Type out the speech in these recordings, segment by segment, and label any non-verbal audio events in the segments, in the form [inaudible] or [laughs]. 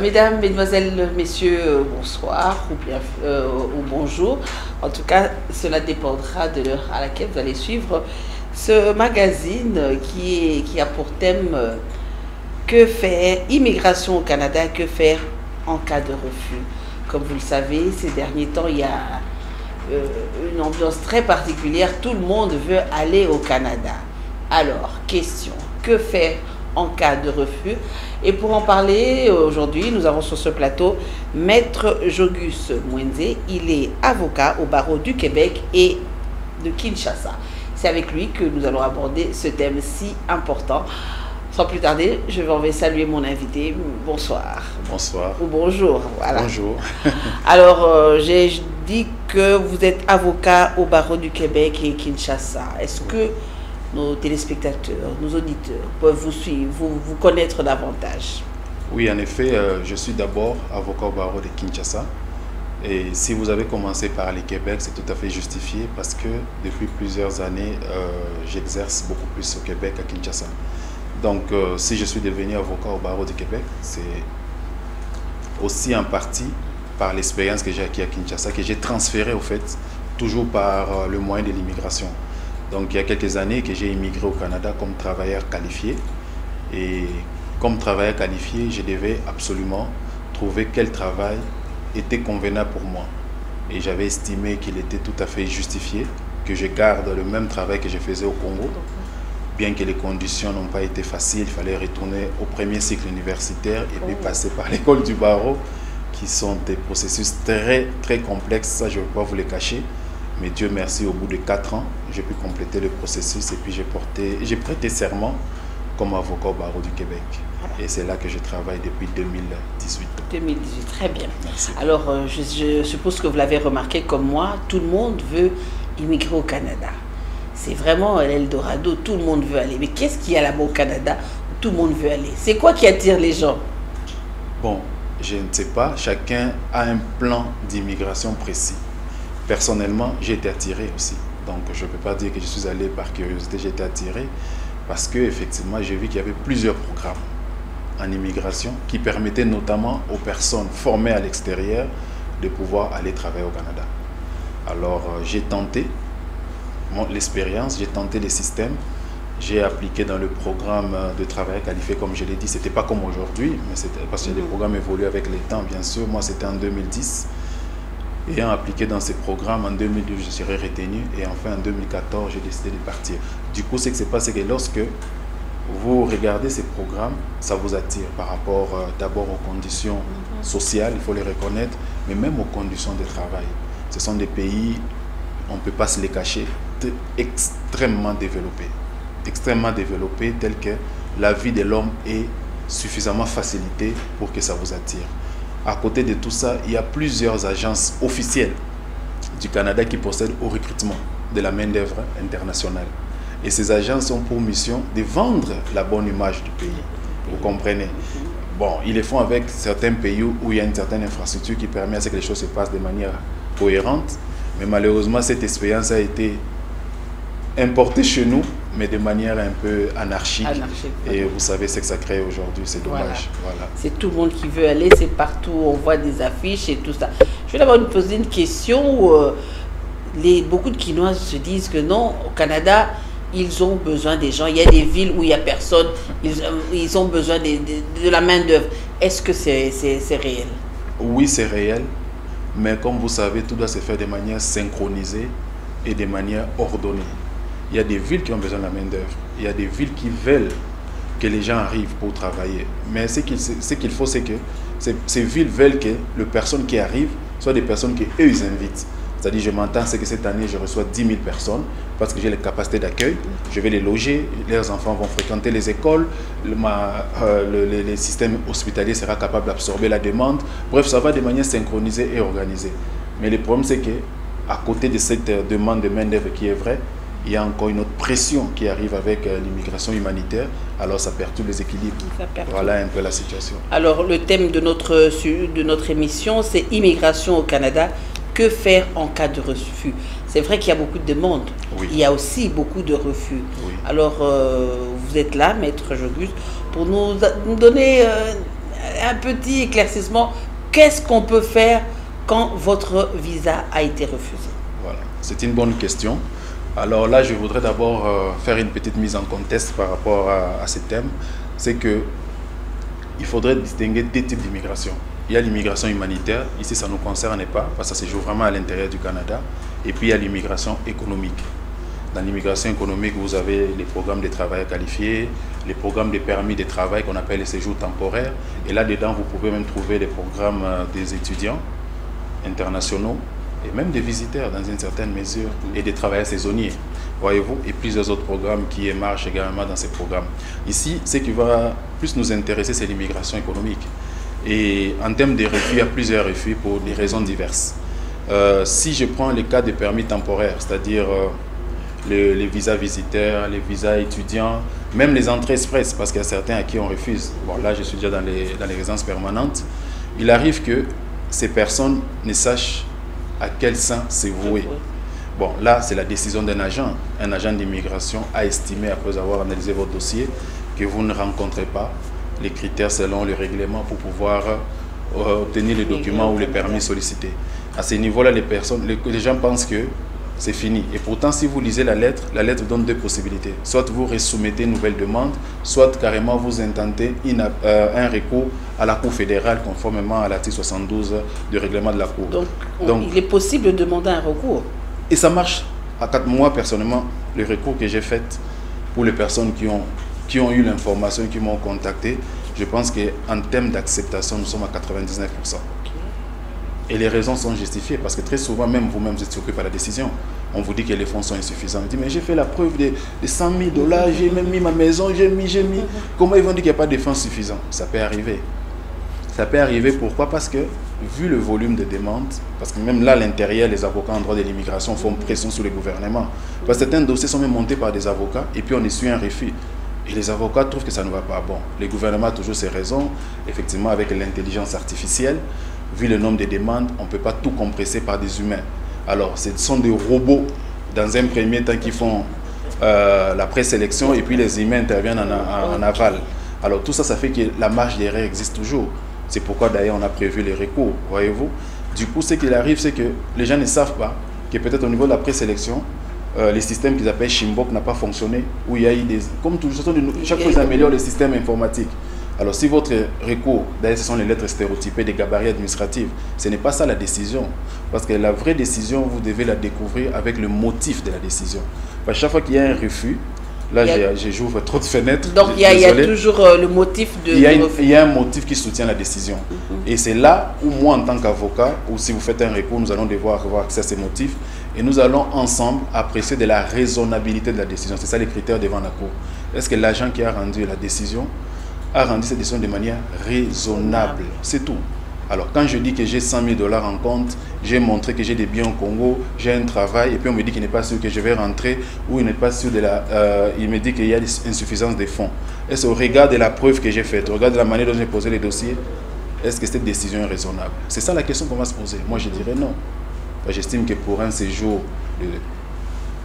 Euh, mesdames, Mesdemoiselles, Messieurs, euh, bonsoir ou, bien, euh, ou bonjour. En tout cas, cela dépendra de l'heure à laquelle vous allez suivre ce magazine qui, a pour thème Que faire Immigration au Canada, que faire en cas de refus Comme vous le savez, ces derniers temps, il y a une ambiance très particulière. Tout le monde veut aller au Canada. Alors, question, que faire en cas de refus. Et pour en parler aujourd'hui, nous avons sur ce plateau Maître Jogus Mwenze. Il est avocat au barreau du Québec et de Kinshasa. C'est avec lui que nous allons aborder ce thème si important. Sans plus tarder, je vais saluer mon invité. Bonsoir. Bonsoir. Ou bonjour. Voilà. Bonjour. [laughs] Alors, euh, j'ai dit que vous êtes avocat au barreau du Québec et Kinshasa. Est-ce que nos téléspectateurs, nos auditeurs peuvent vous suivre, vous, connaître davantage Oui, en effet, euh, je suis d'abord avocat au barreau de Kinshasa. Et si vous avez commencé par le Québec, c'est tout à fait justifié parce que depuis plusieurs années, euh, j'exerce beaucoup plus au Québec qu'à Kinshasa. Donc, euh, si je suis devenu avocat au barreau de Québec, c'est aussi en partie par l'expérience que j'ai acquis à Kinshasa, que j'ai transféré au fait, toujours par le moyen de l'immigration. Donc il y a quelques années que j'ai immigré au Canada comme travailleur qualifié. Et comme travailleur qualifié, je devais absolument trouver quel travail était convenable pour moi. Et j'avais estimé qu'il était tout à fait justifié que je garde le même travail que je faisais au Congo. Bien que les conditions n'ont pas été faciles, il fallait retourner au premier cycle universitaire et puis oh. passer par [laughs] l'école du barreau, qui sont des processus très, très complexes, ça je ne vais pas vous les cacher. Mais Dieu merci, au bout de quatre ans, j'ai pu compléter le processus et puis j'ai porté, j'ai prêté serment comme avocat au barreau du Québec. Et c'est là que je travaille depuis 2018. 2018, très bien. Merci. Alors, euh, je, suppose que vous l'avez remarqué comme moi, tout le monde veut immigrer au Canada. C'est vraiment l'Eldorado, tout le monde veut aller. Mais qu'est-ce qu'il y a là-bas au Canada où tout le monde veut aller? C'est quoi qui attire les gens? Bon, je ne sais pas. Chacun a un plan d'immigration précis. Personnellement, j'ai été attiré aussi. Donc, je ne peux pas dire que je suis allé par curiosité, j'ai été attiré parce que effectivement, j'ai vu qu'il y avait plusieurs programmes en immigration qui permettaient notamment aux personnes formées à l'extérieur de pouvoir aller travailler au Canada. Alors, euh, j'ai tenté l'expérience, j'ai tenté les systèmes, j'ai appliqué dans le programme de travail qualifié, comme je l'ai dit, c'était pas comme aujourd'hui, mais c'était parce que les mhm. programmes évoluent avec le temps, bien sûr. Moi, c'était en 2010. Ayant appliqué dans ces programmes, en 2012, je serai retenu et enfin en 2014, j'ai décidé de partir. Du coup, ce qui s'est passé, c'est que lorsque vous regardez ces programmes, ça vous attire par rapport euh, d'abord aux conditions mhm. sociales, il faut les reconnaître, mais même aux conditions de travail. Ce sont des pays, on ne peut pas se les cacher, extrêmement développés. Extrêmement développés, tels que la vie de l'homme est suffisamment facilitée pour que ça vous attire. À côté de tout ça, il y a plusieurs agences officielles du Canada qui procèdent au recrutement de la main-d'œuvre internationale. Et ces agences ont pour mission de vendre la bonne image du pays. Vous comprenez? Bon, ils le font avec certains pays où il y a une certaine infrastructure qui permet à ce que les choses se passent de manière cohérente. Mais malheureusement, cette expérience a été importée chez nous mais de manière un peu anarchique. et vous savez ce que ça crée aujourd'hui, c'est dommage. Voilà. C'est tout le monde qui veut aller, c'est partout, on voit des affiches et tout ça. Je vais d'abord vous poser une question où euh, les, beaucoup de Quinois se disent que non, au Canada, ils ont besoin des gens. Il y a des villes où il n'y a personne, ils, ils ont besoin de, de la main-d'œuvre. Est-ce que c'est réel? Oui, c'est réel, mais comme vous savez, tout doit se faire de manière synchronisée et de manière ordonnée. Il y a des villes qui ont besoin de la main-d'œuvre. Il y a des villes qui veulent que les gens arrivent pour travailler. Mais ce qu'il faut, c'est que ces, villes veulent que les personnes qui arrivent soient des personnes qu'eux, ils invitent. C'est-à-dire, je m'entends, c'est que cette année, je reçois 10 000 personnes parce que j'ai les capacités d'accueil. Je vais les loger, leurs enfants vont fréquenter les écoles, le, euh, le, système hospitalier sera capable d'absorber la demande. Bref, ça va de manière synchronisée et organisée. Mais le problème, c'est que à côté de cette demande de main-d'œuvre qui est vraie, il y a encore une autre pression qui arrive avec euh, l'immigration humanitaire, alors ça perturbe les équilibres. Voilà un peu la situation. Alors le thème de notre, de notre émission, c'est immigration au Canada. Que faire en cas de refus? C'est vrai qu'il y a beaucoup de demandes. Il y a aussi beaucoup de refus. Alors euh, vous êtes là, maître Jogus, pour nous, nous donner euh, un petit éclaircissement. Qu'est-ce qu'on peut faire quand votre visa a été refusé? Voilà, c'est une bonne question. Alors là, je voudrais d'abord euh, faire une petite mise en contexte par rapport à, ce thème. C'est que il faudrait distinguer deux types d'immigration. Il y a l'immigration humanitaire, ici ça ne nous concerne pas, parce que ça se joue vraiment à l'intérieur du Canada. Et puis il y a l'immigration économique. Dans l'immigration économique, vous avez les programmes de travail qualifiés, les programmes de permis de travail qu'on appelle les séjours temporaires. Et là-dedans, vous pouvez même trouver les programmes euh, des étudiants internationaux et même des visiteurs dans une certaine mesure et des travailleurs saisonniers, voyez-vous, et plusieurs autres programmes qui émargent également dans ces programmes. Ici, ce qui va plus nous intéresser, c'est l'immigration économique. Et en termes de refus, il y a plusieurs refus pour des raisons diverses. Euh, si je prends le cas des permis temporaires, c'est-à-dire euh, les, visas visiteurs, les visas étudiants, même les entrées express, parce qu'il y a certains à qui on refuse. Bon, là, je suis déjà dans les, dans les résidences permanentes. Il arrive que ces personnes ne sachent à quel sein c'est voué. Bon, là, c'est la décision d'un agent. Un agent d'immigration a estimé, après avoir analysé votre dossier, que vous ne rencontrez pas les critères selon le règlement pour pouvoir euh, obtenir les documents ou les permis sollicités. À ce niveau-là, les personnes, les, les gens pensent que c'est fini. Et pourtant, si vous lisez la lettre, la lettre donne deux possibilités. Soit vous resoumettez une nouvelle demande, soit carrément vous intentez une, euh, un recours à la Cour fédérale conformément à l'article 72 du règlement de la Cour. Donc, Donc, il est possible de demander un recours. Et ça marche. À quatre mois, personnellement, le recours que j'ai fait pour les personnes qui ont, qui ont eu l'information, qui m'ont contacté, je pense qu'en termes d'acceptation, nous sommes à 99%. Et les raisons sont justifiées parce que très souvent, même vous-même, vous êtes surpris par la décision. On vous dit que les fonds sont insuffisants. On dit, mais j'ai fait la preuve de, de 100 000 dollars, j'ai même mis ma maison, j'ai mis, j'ai mis. Comment ils vont dire qu'il n'y a pas de fonds suffisants? Ça peut arriver. Ça peut arriver pourquoi? Parce que, vu le volume de demandes, parce que même là, à l'intérieur, les avocats en droit de l'immigration font pression sur le gouvernement. Parce que certains dossiers sont même montés par des avocats et puis on essuie un refus. Et les avocats trouvent que ça ne va pas. Bon, le gouvernement a toujours ses raisons, effectivement, avec l'intelligence artificielle vu le nombre de demandes, on ne peut pas tout compresser par des humains. Alors, ce sont des robots, dans un premier temps, qui font euh, la présélection et puis les humains interviennent en, en, en, aval. Alors, tout ça, ça fait que la marge d'erreur existe toujours. C'est pourquoi, d'ailleurs, on a prévu les recours, voyez-vous. Du coup, ce qu'il arrive, c'est que les gens ne savent pas que peut-être au niveau de la présélection, euh, les systèmes qu'ils appellent Shimbok n'a pas fonctionné, où il y a eu des... Comme toujours, chaque fois, ils améliorent les systèmes informatiques. Alors si votre recours, d'ailleurs ce sont les lettres stéréotypées des gabarits administratifs, ce n'est pas ça la décision. Parce que la vraie décision, vous devez la découvrir avec le motif de la décision. Parce que chaque fois qu'il y a un refus, là j'ouvre trop de fenêtres. Donc il y, a, il y, a toujours euh, le motif de... Il y, a une, il y, a un motif qui soutient la décision. Mm -hmm. Et c'est là où moi en tant qu'avocat, ou si vous faites un recours, nous allons devoir avoir accès à ces motifs. Et nous allons ensemble apprécier de la raisonnabilité de la décision. C'est ça les critères devant la Cour. Est-ce que l'agent qui a rendu la décision a rendu cette décision de manière raisonnable. C'est tout. Alors, quand je dis que j'ai 100 000 dollars en compte, j'ai montré que j'ai des biens au Congo, j'ai un travail, et puis on me dit qu'il n'est pas sûr que je vais rentrer, ou il n'est pas sûr de la. Euh, il me dit qu'il y a une insuffisance des fonds. Est-ce au regard de la preuve que j'ai faite, au regard de la manière dont j'ai posé les dossiers, est-ce que cette décision est raisonnable? C'est ça la question qu'on va se poser. Moi, je dirais non. J'estime que pour un séjour de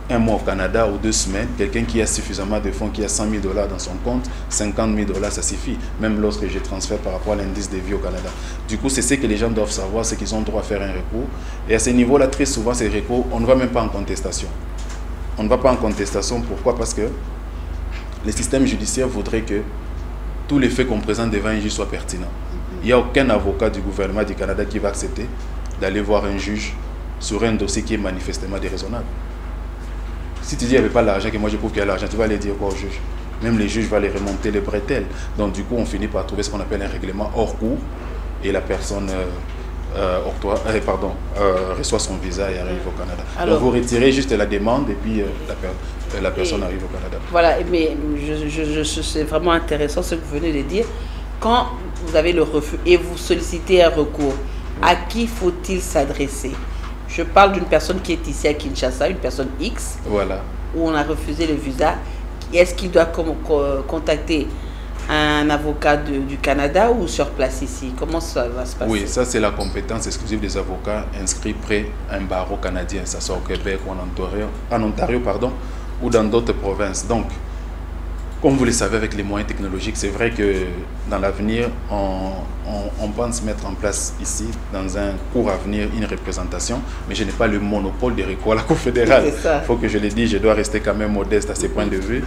un mois au Canada ou deux semaines, quelqu'un qui a suffisamment de fonds, qui a 100 000 dollars dans son compte, 50 000 dollars, ça suffit, même lorsque je transfère par rapport à l'indice de vie au Canada. Du coup, c'est ce que les gens doivent savoir, c'est qu'ils ont droit à faire un recours. Et à ce niveau-là, très souvent, ces recours, on ne va même pas en contestation. On ne va pas en contestation, pourquoi? Parce que le système judiciaire voudrait que tous les faits qu'on présente devant un juge soient pertinents. Il n'y a aucun avocat du gouvernement du Canada qui va accepter d'aller voir un juge sur un dossier qui est manifestement déraisonnable. Si tu dis qu'il n'y avait pas l'argent, que moi je prouve qu'il y a l'argent, tu vas aller dire quoi au juge? Même les juges vont les remonter les bretelles. Donc du coup, on finit par trouver ce qu'on appelle un règlement hors cours et la personne euh, euh, euh, pardon, reçoit son visa et arrive au Canada. Alors, Donc vous retirez juste la demande et puis la, la, personne et, arrive au Canada. Voilà, mais je, je, je, c'est vraiment intéressant ce que vous venez de dire. Quand vous avez le refus et vous sollicitez un recours, à qui faut-il s'adresser? Je parle d'une personne qui est ici à Kinshasa, une personne X, voilà. où on a refusé le visa. Est-ce qu'il doit contacter un avocat de, du Canada ou sur place ici? Comment ça va se passer? Oui, ça c'est la compétence exclusive des avocats inscrits près un barreau canadien, ça soit au Québec ou en Ontario, en Ontario pardon, ou dans d'autres provinces. Donc, comme vous le savez, avec les moyens technologiques, c'est vrai que dans l'avenir, on, on, pense mettre en place ici, dans un court avenir, une représentation, mais je n'ai pas le monopole des recours à la [laughs] Cour fédérale. Il faut que je le dise, je dois rester quand même modeste à ce point de vue.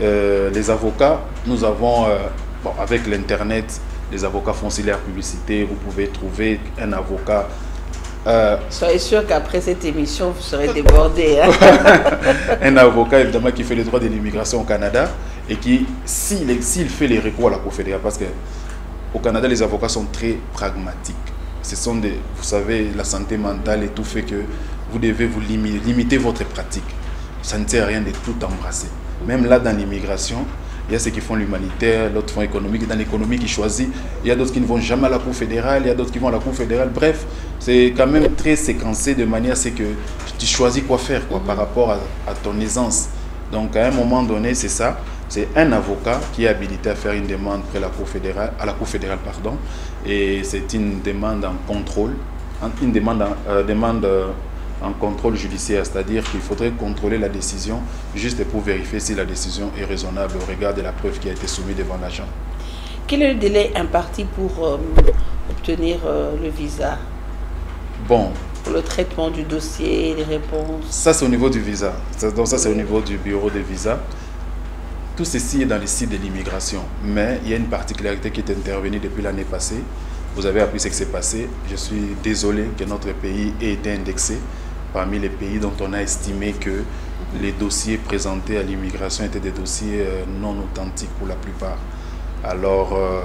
Euh, les avocats, nous avons, euh, bon, avec l'Internet, les avocats foncillaires publicité, vous pouvez trouver un avocat euh, Soyez sûr qu'après cette émission, vous serez débordé. Hein. [laughs] un avocat, évidemment, qui fait le droit de l'immigration au Canada et qui, s'il fait les recours à la Cour fédérale, parce qu'au Canada, les avocats sont très pragmatiques. Ce sont des, vous savez, la santé mentale et tout fait que vous devez vous limiter, limiter votre pratique. Ça ne sert à rien de tout embrasser. Même là, dans l'immigration, il y a ceux qui font l'humanitaire, d'autres font l'économique. Dans l'économie qui choisit, il y a d'autres qui ne vont jamais à la Cour fédérale, il y a d'autres qui vont à la Cour fédérale. Bref, c'est quand même très séquencé de manière à ce que tu choisis quoi faire par rapport à, ton aisance. Donc à un moment donné, c'est ça. C'est un avocat qui est habilité à faire une demande près la Cour fédérale, à la Cour fédérale. Pardon, et c'est une demande en contrôle, une demande euh, demande euh, en contrôle judiciaire, c'est-à-dire qu'il faudrait contrôler la décision juste pour vérifier si la décision est raisonnable au regard de la preuve qui a été soumise devant l'agent. Quel est le délai imparti pour euh, obtenir le visa? Bon. Le traitement du dossier, les réponses Ça, c'est au niveau du visa. Donc, ça, c'est au niveau du bureau des visas. Tout ceci est dans les sites de l'immigration. Mais il y a une particularité qui est intervenue depuis l'année passée. Vous avez appris ce qui s'est passé. Je suis désolé que notre pays ait été indexé parmi les pays dont on a estimé que les dossiers présentés à l'immigration étaient des dossiers euh, non authentiques pour la plupart. Alors, euh,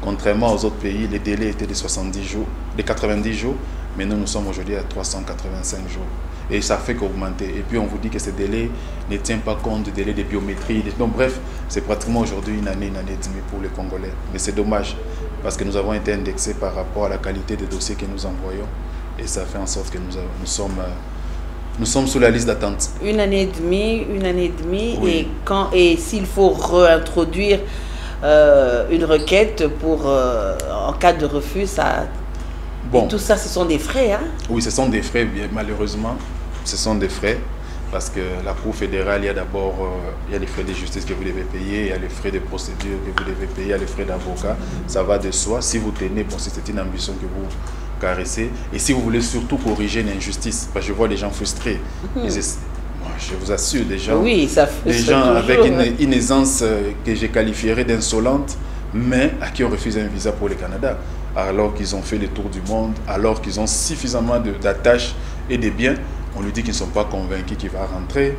contrairement aux autres pays, les délais étaient de 70 jours, de 90 jours, mais nous, nous sommes aujourd'hui à 385 jours. Et ça fait qu'augmenter. Et puis on vous dit que ces délais ne tiennent pas compte du délai de biométrie. Donc bref, c'est pratiquement aujourd'hui une année, une année et demie pour les Congolais. Mais c'est dommage parce que nous avons été indexés par rapport à la qualité des dossiers que nous envoyons. Et ça fait en sorte que nous, nous sommes... Euh, nous sommes sous la liste d'attente. Une année et demie, une année et demie, et, quand, et s'il faut réintroduire euh, une requête pour, euh, en cas de refus, ça, bon. tout ça, ce sont des frais. Hein? Oui, ce sont des frais, malheureusement. Ce sont des frais parce que la Cour fédérale, il y a d'abord euh, il y a les frais de justice que vous devez payer, il y a les frais de procédure que vous devez payer, il y a les frais d'avocat. Ça va de soi. Si vous tenez, bon, si c'est une ambition que vous caresser. Et si vous voulez surtout corriger une injustice, parce que je vois des gens frustrés. Mhm. je vous assure, des gens, oui, ça des gens avec une, aisance euh, que je qualifierais d'insolente, mais à qui on refuse un visa pour le Canada, alors qu'ils ont fait le tour du monde, alors qu'ils ont suffisamment d'attaches et de biens, on lui dit qu'ils ne sont pas convaincus qu'il va rentrer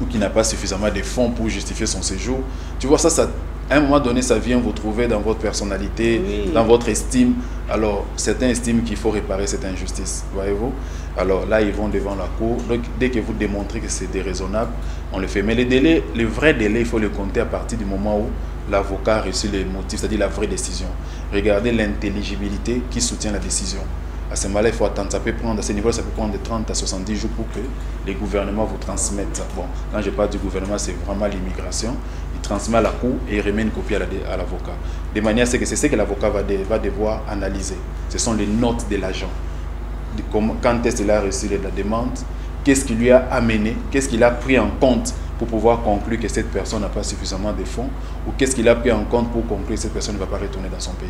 ou qu'il n'a pas suffisamment de fonds pour justifier son séjour. Tu vois, ça, ça à un moment donné, ça vient vous trouver dans votre personnalité, dans votre estime. Alors, certains estiment qu'il faut réparer cette injustice, voyez-vous. Alors là, ils vont devant la cour. Donc, dès que vous démontrez que c'est déraisonnable, on le fait. Mais le délai, le vrai délai, il faut le compter à partir du moment où l'avocat a reçu les motifs, c'est-à-dire la vraie décision. Regardez l'intelligibilité qui soutient la décision. À ce moment-là, il faut attendre. Ça peut prendre, à ce niveau ça peut prendre de 30 à 70 jours pour que les gouvernements vous transmettent. Bon, quand je parle du gouvernement, c'est vraiment l'immigration transmet à la cour et il remet une copie à l'avocat. de manière à ce que c'est ce que l'avocat va, va, devoir analyser. Ce sont les notes de l'agent. Quand est-ce qu'il a reçu la demande, qu'est-ce qui lui a amené, qu'est-ce qu'il a pris en compte? Pour pouvoir conclure que cette personne n'a pas suffisamment de fonds, ou qu'est-ce qu'il a pris en compte pour conclure que cette personne ne va pas retourner dans son pays.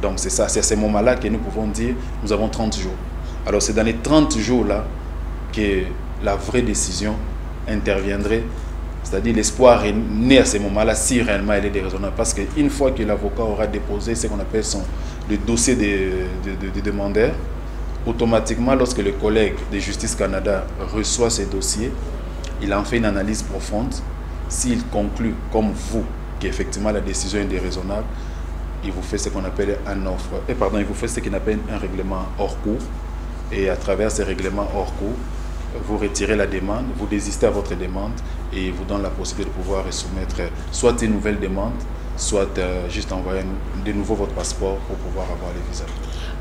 Donc c'est ça, c'est à ce moment-là que nous pouvons dire, nous avons 30 jours. Alors c'est dans les 30 jours-là que la vraie décision interviendrait c'est-à-dire l'espoir est né à ce moment-là si réellement elle est déraisonnable. Parce qu'une fois que l'avocat aura déposé ce qu'on appelle son, le dossier des de, demandeurs, automatiquement, lorsque le collègue de Justice Canada reçoit ces dossiers, il en fait une analyse profonde. S'il conclut, comme vous, qu'effectivement la décision est déraisonnable, il vous fait ce qu'on appelle un offre, et pardon, il vous fait ce qu'il appelle un règlement hors cours. Et à travers ces règlements hors cours, vous retirez la demande, vous désistez à votre demande et vous donne la possibilité de pouvoir soumettre soit une nouvelle demande, soit euh, juste envoyer de nouveau votre passeport pour pouvoir avoir les visas.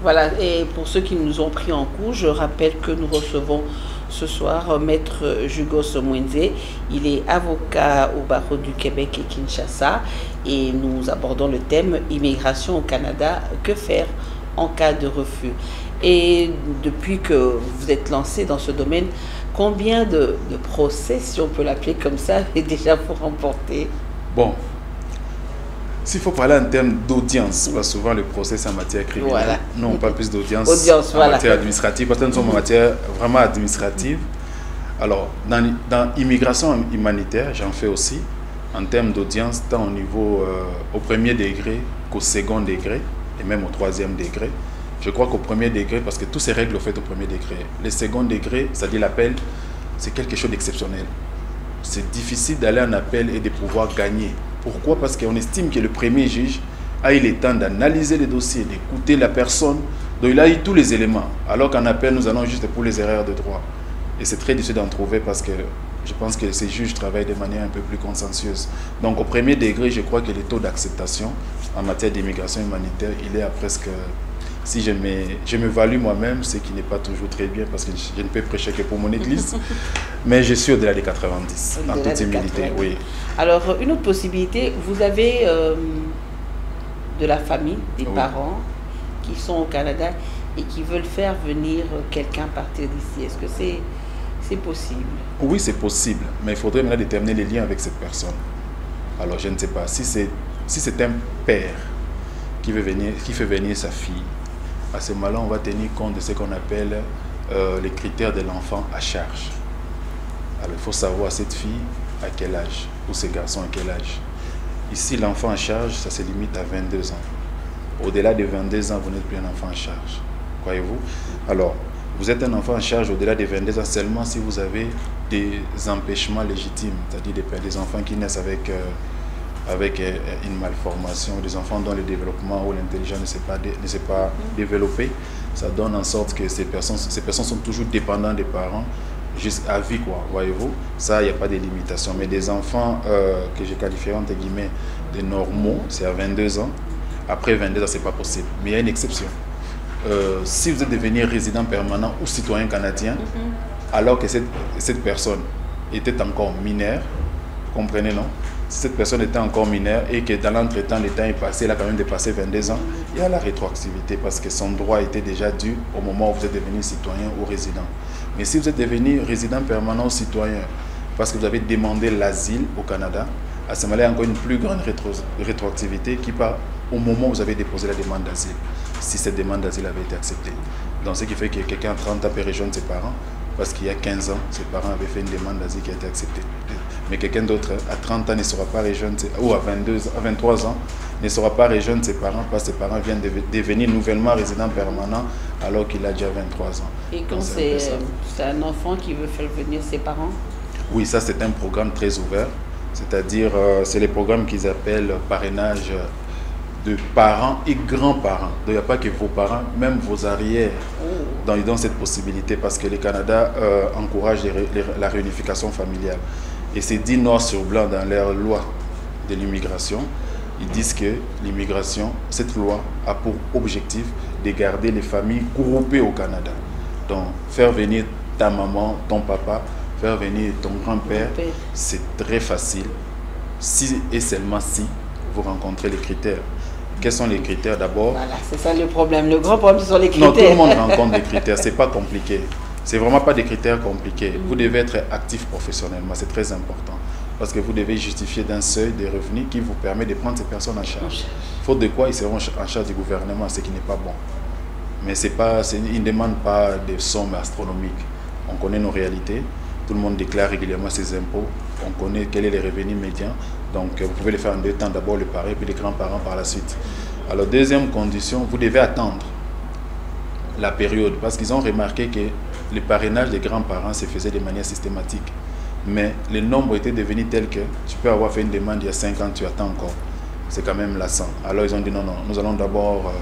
Voilà, et pour ceux qui nous ont pris en coup, je rappelle que nous recevons ce soir euh, Maître Jugo Somwenze. Il est avocat au barreau du Québec et Kinshasa et nous abordons le thème immigration au Canada, que faire en cas de refus? Et depuis que vous êtes lancé dans ce domaine, combien de, procès, si on peut l'appeler comme ça, [laughs] est déjà pour remporter? Bon, s'il faut parler en termes d'audience, parce que souvent le procès en matière criminelle, Voilà. nous on pas plus d'audience Audience, en voilà. matière administrative, parce que nous sommes en matière vraiment administrative. Alors, dans, dans immigration humanitaire, j'en fais aussi, en termes d'audience, tant au niveau, euh, au premier degré qu'au second degré, et même au troisième degré. Je crois qu'au premier degré, parce que tous ces règles sont faites au premier degré. Le second degré, c'est-à-dire l'appel, c'est quelque chose d'exceptionnel c'est difficile d'aller en appel et de pouvoir gagner. Pourquoi? Parce qu'on estime que le premier juge a eu le temps d'analyser le dossier, d'écouter la personne. Donc il a eu tous les éléments. Alors qu'en appel, nous allons juste pour les erreurs de droit. Et c'est très difficile d'en trouver parce que je pense que ces juges travaillent de manière un peu plus consensueuse. Donc au premier degré, je crois que le taux d'acceptation en matière d'immigration humanitaire, il est à presque... Si je me, value moi-même, ce qui n'est pas toujours très bien parce que je, ne peux prêcher que pour mon église, [laughs] mais je suis au-delà des 90, en Au-delà toute des humilité, 90. oui. Alors, une autre possibilité, vous avez euh, de la famille, des Oui. parents qui sont au Canada et qui veulent faire venir quelqu'un partir d'ici. Est-ce que c'est c'est possible? Oui, c'est possible, mais il faudrait maintenant déterminer les liens avec cette personne. Alors, je ne sais pas. Si c'est si un père qui, veut venir, qui fait venir sa fille, à ce moment-là, on va tenir compte de ce qu'on appelle euh, les critères de l'enfant à charge. Alors, il faut savoir cette fille à quel âge, ou ce garçon à quel âge? Ici, l'enfant à charge, ça se limite à 22 ans. Au-delà de 22 ans, vous n'êtes plus un enfant à charge. Croyez-vous? Alors, vous êtes un enfant en charge au-delà des 22 ans seulement si vous avez des empêchements légitimes, c'est-à-dire des, des enfants qui naissent avec, euh, avec euh, une malformation, des enfants dont le développement ou l'intelligence ne s'est pas, dé- ne s'est pas développé. Ça donne en sorte que ces personnes, ces personnes sont toujours dépendantes des parents jusqu'à vie, quoi, voyez-vous. Ça, il n'y a pas de limitation. Mais des enfants euh, que je qualifierais entre guillemets de normaux, c'est à 22 ans. Après 22 ans, c'est pas possible. Mais il y a une exception. Euh, si vous êtes devenu résident permanent ou citoyen canadien, alors que cette, cette personne était encore mineure, vous comprenez, non? Cette personne était encore mineure et que dans l'entretemps, le temps est passé, elle a quand même dépassé 22 ans, il y a la rétroactivité parce que son droit était déjà dû au moment où vous êtes devenu citoyen ou résident. Mais si vous êtes devenu résident permanent ou citoyen parce que vous avez demandé l'asile au Canada, à ce moment-là, il y a encore une plus grande rétro- rétroactivité qui part au moment où vous avez déposé la demande d'asile, si cette demande d'asile avait été acceptée. Donc, ce qui fait que quelqu'un à 30 ans peut rejoindre ses parents, parce qu'il y a 15 ans, ses parents avaient fait une demande d'asile qui a été acceptée. Mais quelqu'un d'autre à 30 ans ne saura pas rejoindre, ou à, 22, ans- à 23 ans, ne saura pas rejoindre ses parents parce que ses parents viennent de devenir nouvellement résidents permanents alors qu'il a déjà 23 ans. Et quand c'est un enfant qui veut faire venir ses parents? Oui, ça c'est un programme très ouvert. C'est-à-dire, euh, c'est les programmes qu'ils appellent parrainage de parents et grands-parents. Donc il n'y a pas que vos parents, même vos arrières Oh. dans, dans cette possibilité parce que le Canada euh, encourage les ré- les- la réunification familiale. Et c'est dit noir sur blanc dans leur loi de l'immigration. Ils disent que l'immigration, cette loi a pour objectif de garder les familles groupées au Canada. Donc faire venir ta maman, ton papa, faire venir ton grand-père, c'est très facile si et seulement si vous rencontrez les critères. Quels sont les critères d'abord? Voilà, c'est ça le problème. Le grand problème, ce sont les non, critères. tout le monde rencontre des critères, c'est pas compliqué. C'est vraiment pas des critères compliqués. Vous devez être actif professionnellement, c'est très important. Parce que vous devez justifier d'un seuil de revenus qui vous permet de prendre ces personnes en charge. Faute de quoi, ils seront en charge du gouvernement, ce qui n'est pas bon. Mais c'est pas, ils ne demandent pas des sommes astronomiques. On connaît nos réalités. Tout le monde déclare régulièrement ses impôts. On connaît quel est le revenu médian. Donc, vous pouvez le faire en deux temps. D'abord le parrain, puis les grands-parents par la suite. Alors, deuxième condition, vous devez attendre la période. Parce qu'ils ont remarqué que le parrainage des grands-parents se faisait de manière systématique. Mais le nombre était devenu tel que tu peux avoir fait une demande il y a 5 ans, tu attends encore. C'est quand même lassant. Alors ils ont dit non, non, nous allons d'abord euh,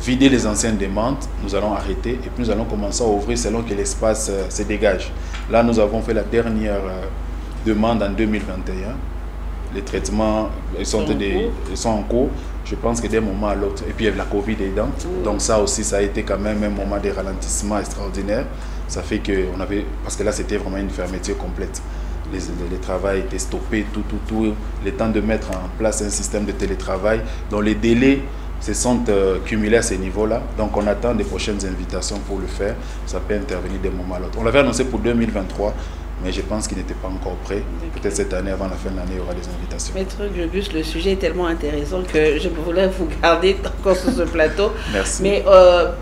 vider les anciennes demandes, nous allons arrêter et puis nous allons commencer à ouvrir selon que l'espace euh, se dégage. Là, nous avons fait la dernière euh, demande en 2021. Les traitements ils sont, Sont en des- cours. ils sont en cours. Je pense que d'un moment à l'autre, et puis il y a la Covid dedans. Mm. Donc ça aussi, ça a été quand même un moment de ralentissement extraordinaire. Ça fait que on avait, parce que là c'était vraiment une fermeture complète. Les, les, les travails étaient stoppés, tout, tout, tout. Le temps de mettre en place un système de télétravail dont les délais se sont euh, cumulés à ce niveau-là. Donc on attend des prochaines invitations pour le faire. Ça peut intervenir d'un moment à l'autre. On l'avait annoncé pour 2023, mais je pense qu'il n'était pas encore prêt. Peut-être cette année, avant la fin de l'année, il y aura des invitations. Maître Globus, le sujet est tellement intéressant que je voulais vous garder [laughs] encore sur ce plateau. Merci. Mais euh,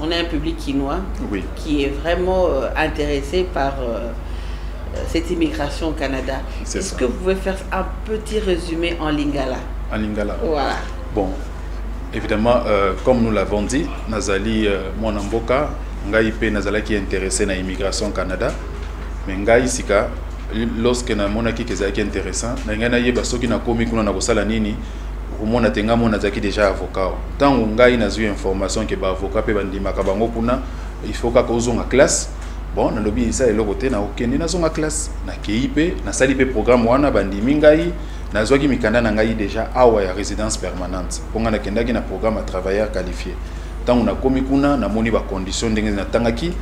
on a un public quinois Oui. qui est vraiment euh, intéressé par euh, cette immigration au Canada. Est-ce que vous pouvez faire un petit résumé en lingala? En lingala. Voilà. Bon, évidemment, comme nous l'avons dit, Nazali euh, mwana mboka, ngai nazala qui est intéressé na immigration au Canada, mais ngai sika lorsque na mona ki kezaki intéressant, na ngai na yeba soki na komi kuna na kosala nini, komona te ngai mona zaki déjà avocat. Ntango ngai nazwi information ke ba avocat pe bandimaka bango kuna, il faut kaka ozonga classe bon nalobi eza eloko te nakokende nazonga classe. Nakei mpe nasali mpe programme wana bandimi ngai nazwaki mikanda na ngai déjà awa ya résidence permanente. Mpo ngai nakendaki na programme ya travailleur qualifié ntango nakomi kuna namoni bacondition ndenge natangaki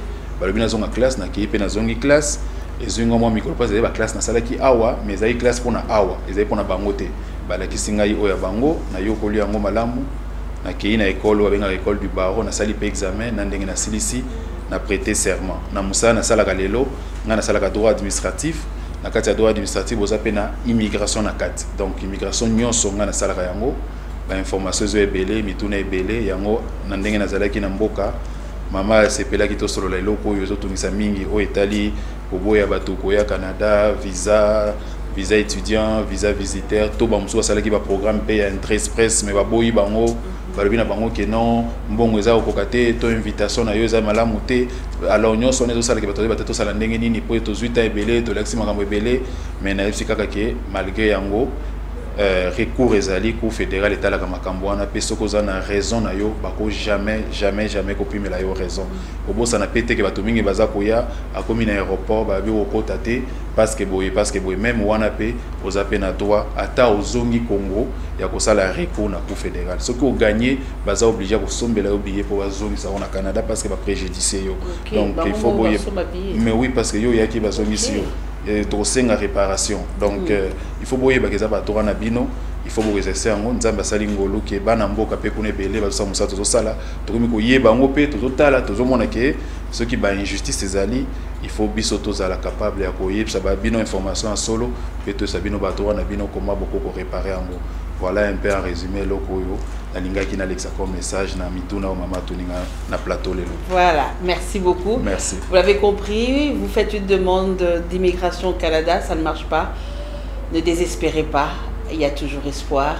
balobi nazonga classe nakei mpe nazongi classe ezwi nga mwa mikolo mpo ezali baklasse nasalaki awa mais ezali classe mpona awa ezali mpona bango te. Balakisi ngai oyo ya bango nayokoli yango malamu nakei na ekole oyo babengaka ekole du barreau nasali mpe examen na ndenge nasilisi na prêter serment. Na mosala nasalaka lelo ngai nasalaka droit administratif na kati ya droit administratif boza mpe na immigration na kati. Donc immigration nyonso ngai nasalaka yango bainformation ezo ebele mituna ebele yango na ndenge nazalaki na mboka mama asepelaki tosolola eloko oyo ezotungisa mingi oyo etali koboya bato koya canada visa visa étudiant visa visiteur to bamosusu basalaki baprogramme mpe ya entrée express mais baboyi bango balobi bango ke non mbongo eza kokoka te to invitation malamu te alors nyonso wana ezosalaki bato oyeba te tosala ndenge nini mpo tozwi ta ebele tolakisi makambo ebele mais nayebisi kaka ke malgré yango recours ezali cour fédéral etalaka makambo wana mpe soki oza na raison na yo bako jamais jamais jamais kopimela yo raison. Kobosana mpe teke bato mingi baza koya akomi na aéroport babi kokota te parceke boye parceke boye. Même wana mpe oza mpe na droit ata ozongi congo ya kosala recours na cour fédéral soki oganye baza oblige kosombela yo billet mpo bazongisa yango na canada parceke bapréjudicie yo. Donc il faut boye. mais oui parce que yo oyaki bazongisi yo. Eh, tokosenga réparation. Donc euh, il faut boyebaka eza bato wana bino il faut boexerce yango. Nzambe asali ngolu ke bana mboka mpe kuna ebele bazosala mosala tozosala tokomi koyeba yango mpe tozotala tozomona ke soki bainjustice ezali il faut biso tozala capable ya koyebisa bino information ya solo mpe toyesa bino bato wana bino koma boko korepare yango. Voilà un peu en résumé eloko oyo nalingaki nalekisa comme message na mituna oyo mama atoninga na plateau lelo Voilà, merci beaucoup. merci Vous l'avez compris, vous faites une demande d'immigration au Canada, ça ne marche pas. Ne désespérez pas, il y a toujours espoir.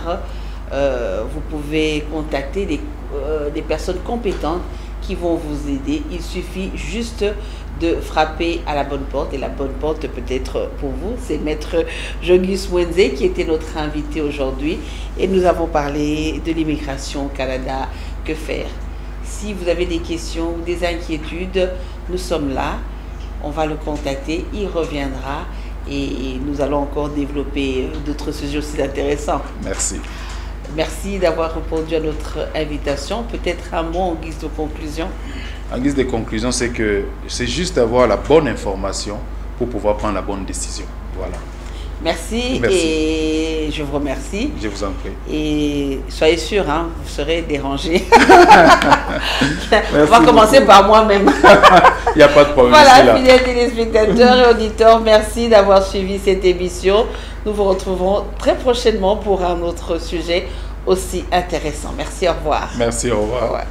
Euh, vous pouvez contacter des, euh, des personnes compétentes qui vont vous aider. Il suffit juste de frapper à la bonne porte. Et la bonne porte peut-être pour vous, c'est Maître Jogus Mwenze qui était notre invité aujourd'hui. Et nous avons parlé de l'immigration au Canada. Que faire? Si vous avez des questions ou des inquiétudes, nous sommes là. On va le contacter, il reviendra et nous allons encore développer d'autres sujets aussi intéressants. merci Merci d'avoir répondu à notre invitation. Peut-être un mot en guise de conclusion? En guise de conclusion, c'est que c'est juste d'avoir la bonne information pour pouvoir prendre la bonne décision. Voilà. Merci, Merci. et je vous remercie. Je vous en prie. Et soyez sûrs, hein, vous serez dérangés. [laughs] On va commencer beaucoup. par moi-même. [laughs] Il n'y a pas de problème. Voilà, là. fidèles téléspectateurs et auditeurs, merci d'avoir suivi cette émission. Nous vous retrouverons très prochainement pour un autre sujet aussi intéressant. Merci, au revoir. Merci, au revoir.